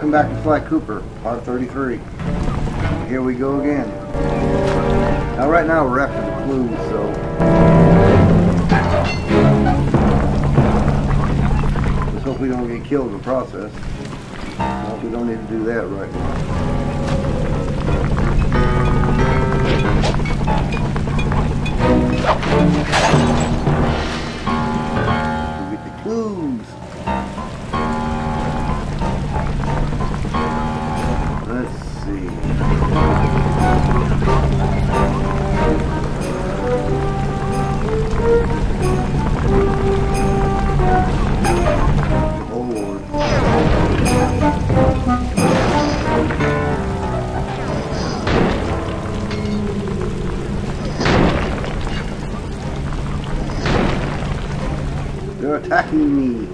Welcome back to Sly Cooper, part 33. Here we go again. Now right now we're after the clues, so... Let's hope we don't get killed in the process. We don't need to do that right now. They're attacking me.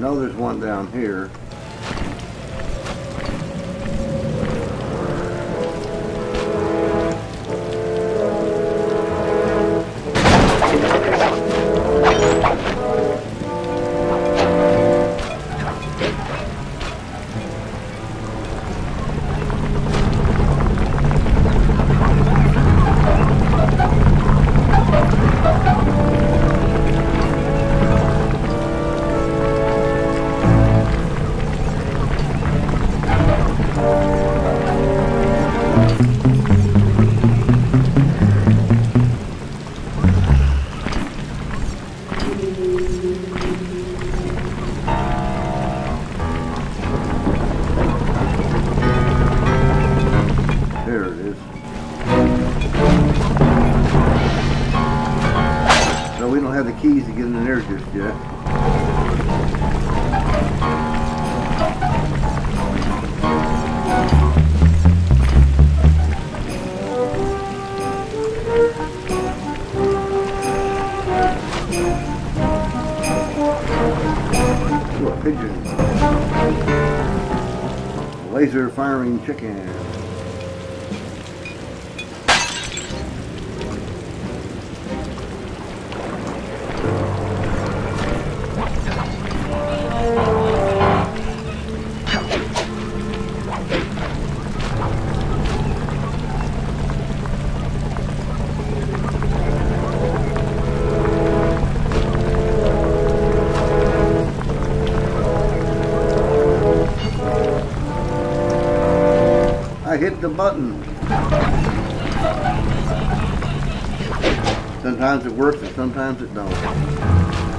Know there's one down here. Laser firing chicken. Button. Sometimes it works and sometimes it don't.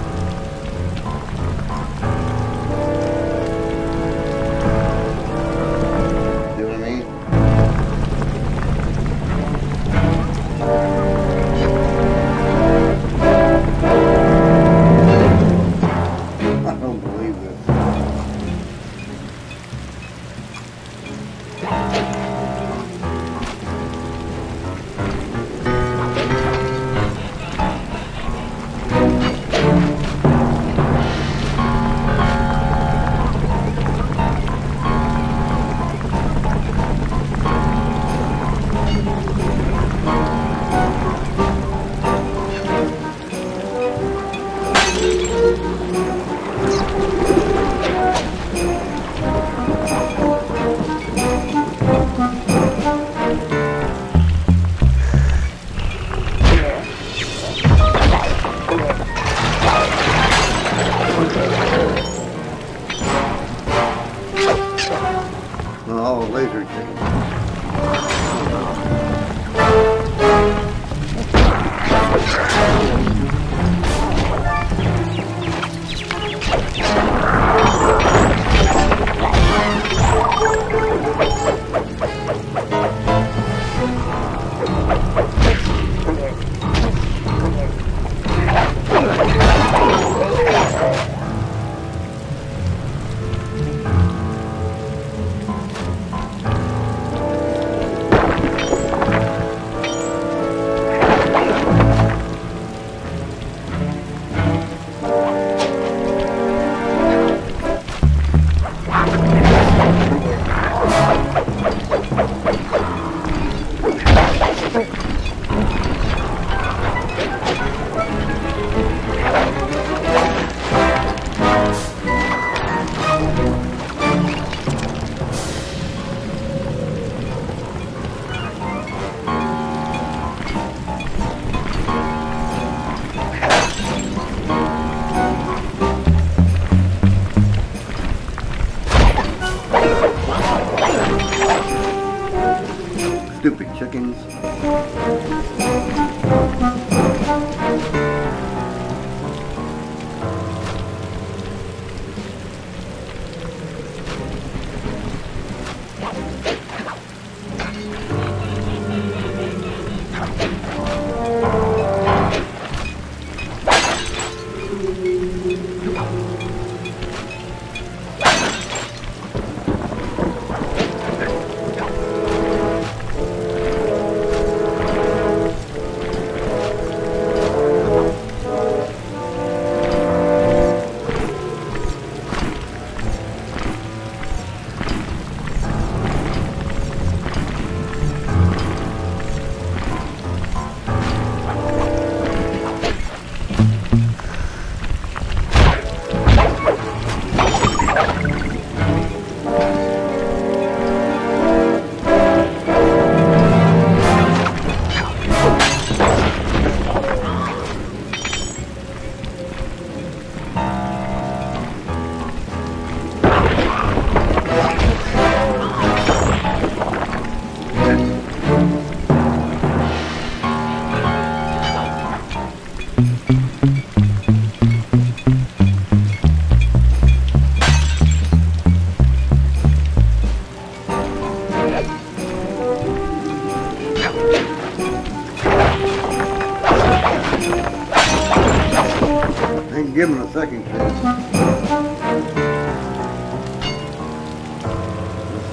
Give him a second chance. Let's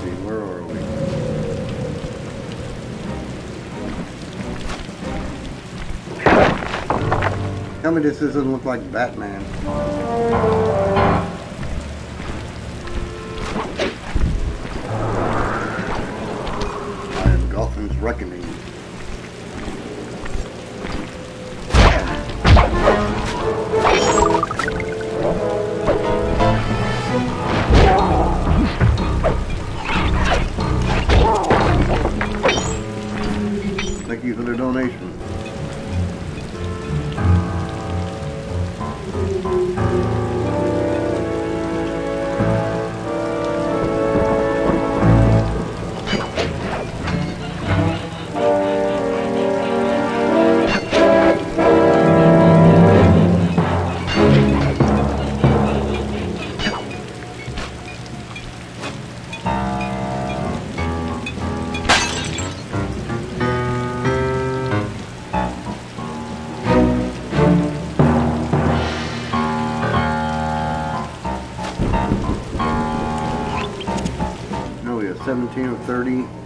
see, where are we? Tell me this doesn't look like Batman. I am Gotham's Reckoning. 30,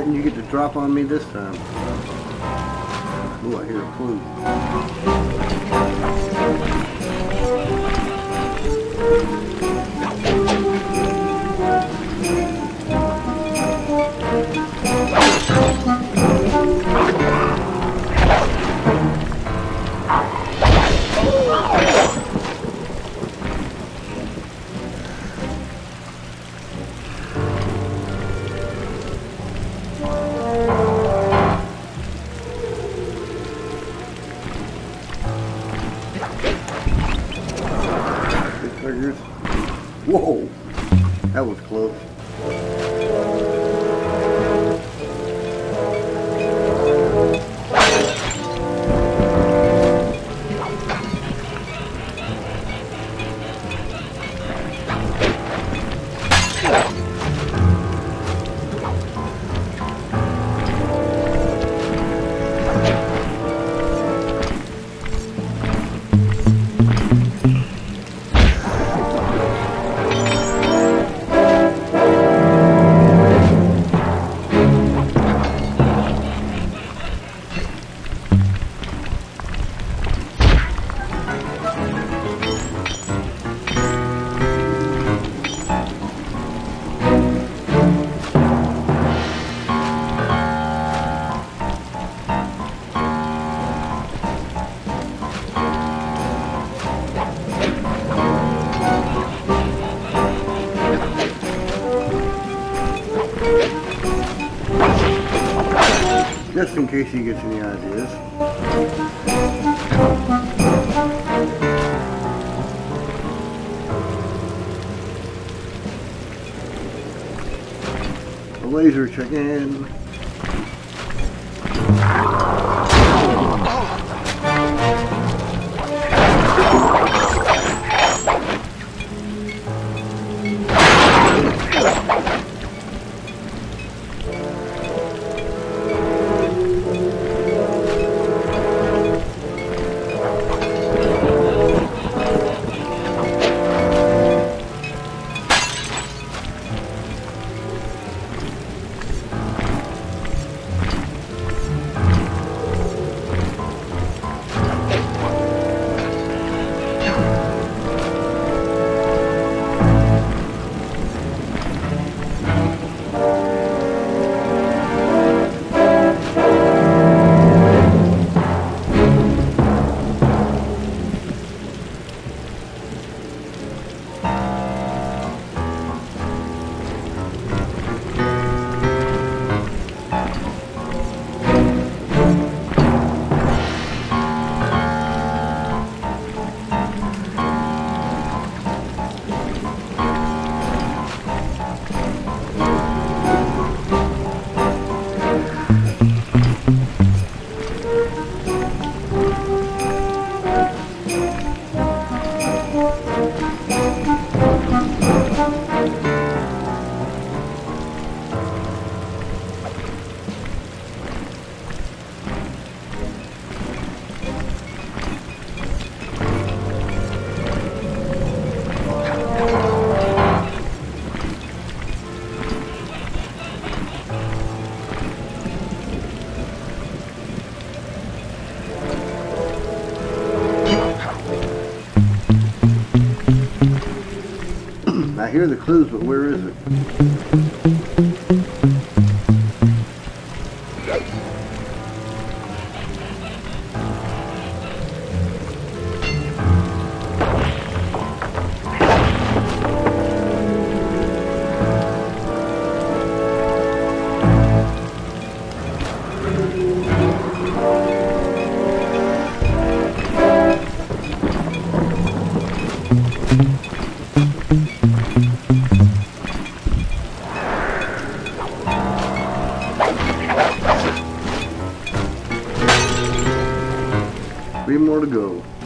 letting you get the drop on me this time. Ooh, I hear a clue. I hear the clues, but where is it? Three more to go.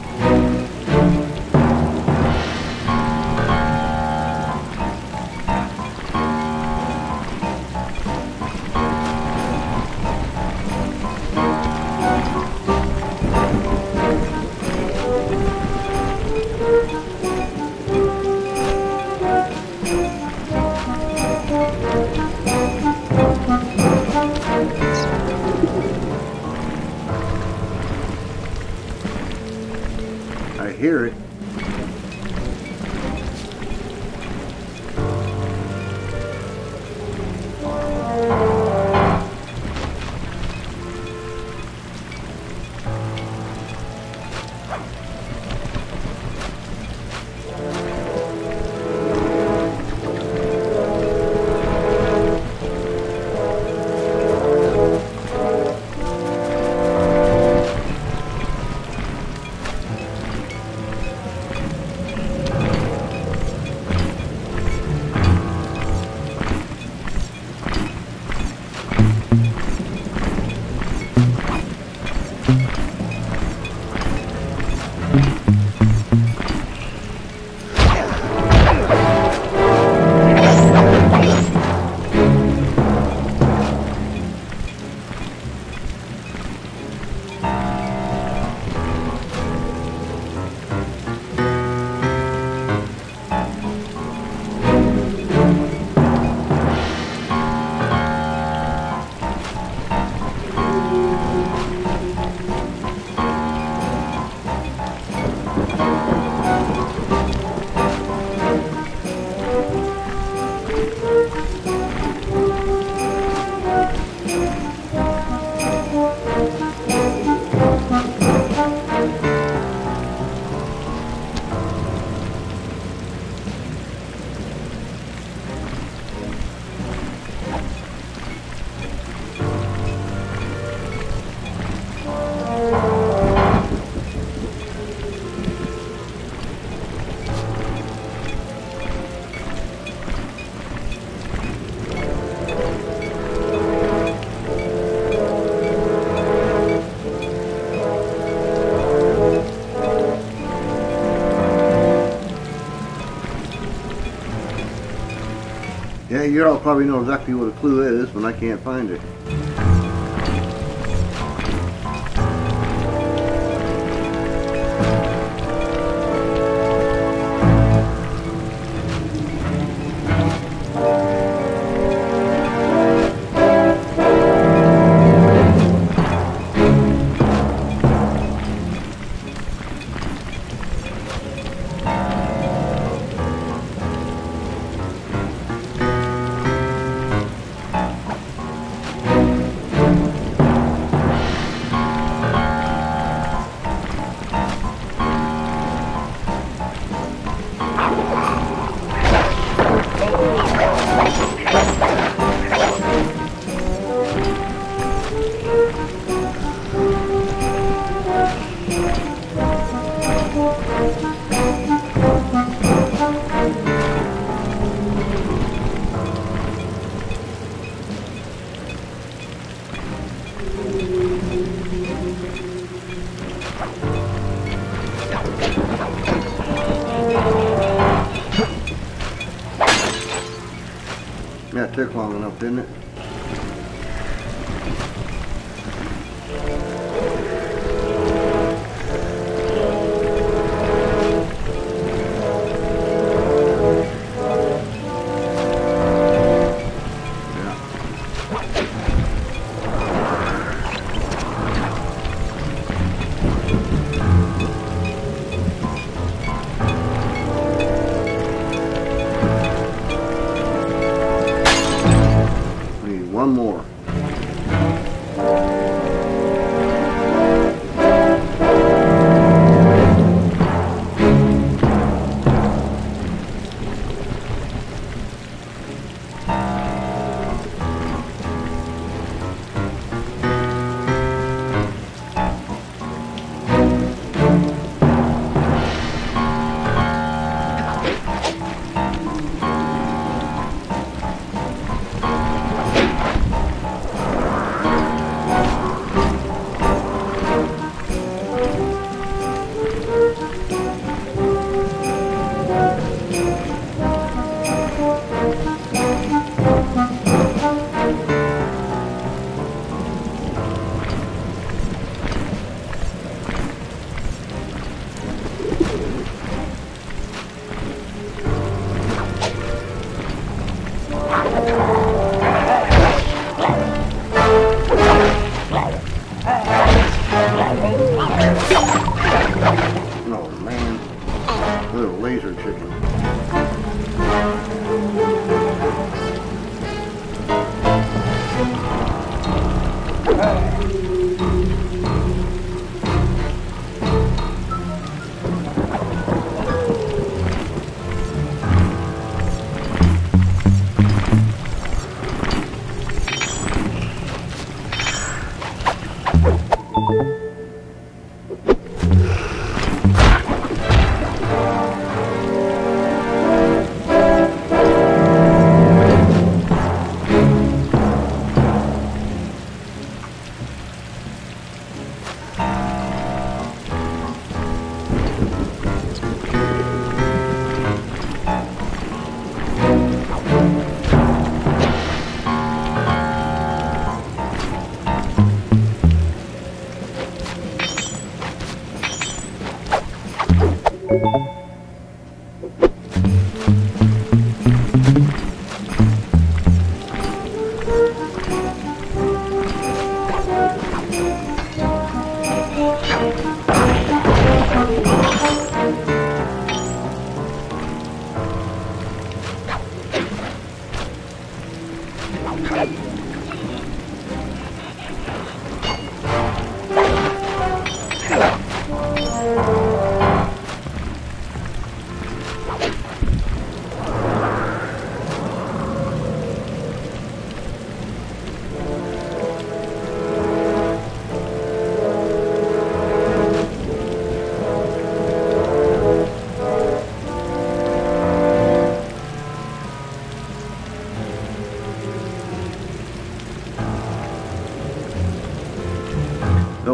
You all probably know exactly what a clue is, but I can't find it.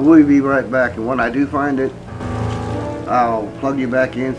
We'll be right back, and when I do find it, I'll plug you back in.